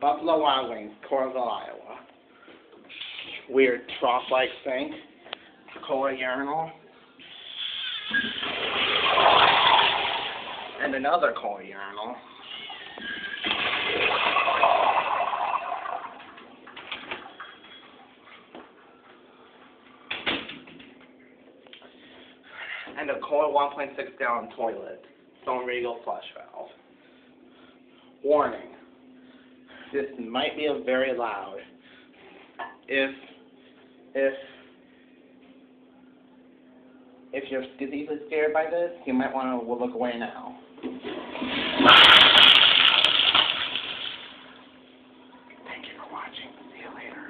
Buffalo Wild Wings, Coralville, Iowa. Weird trough-like sink. Kohler urinal. And another Kohler urinal. And a Kohler 1.6 gallon toilet. Sloan Regal flush valve. Warning. This might be very loud. If if if you're is scared by this, you might want to look away now. Thank you for watching.